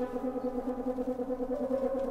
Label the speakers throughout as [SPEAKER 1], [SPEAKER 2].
[SPEAKER 1] ちょっとちょっとちょっと。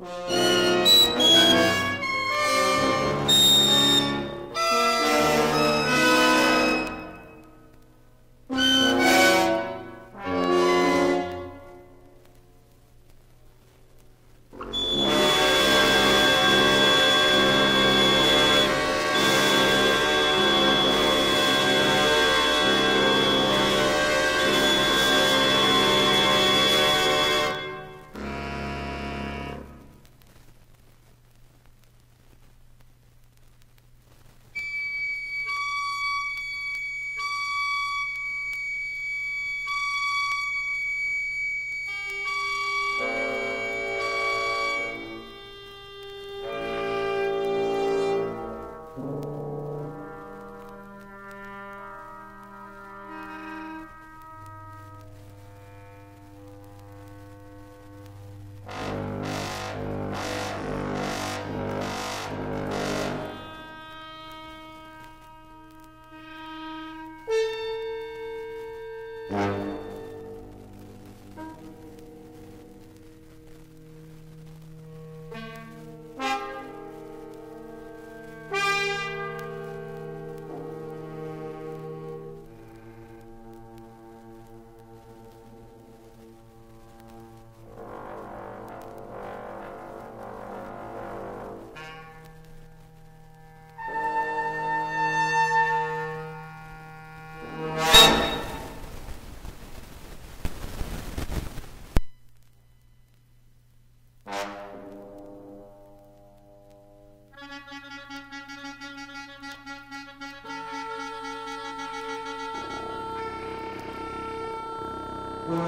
[SPEAKER 1] Mm-hmm.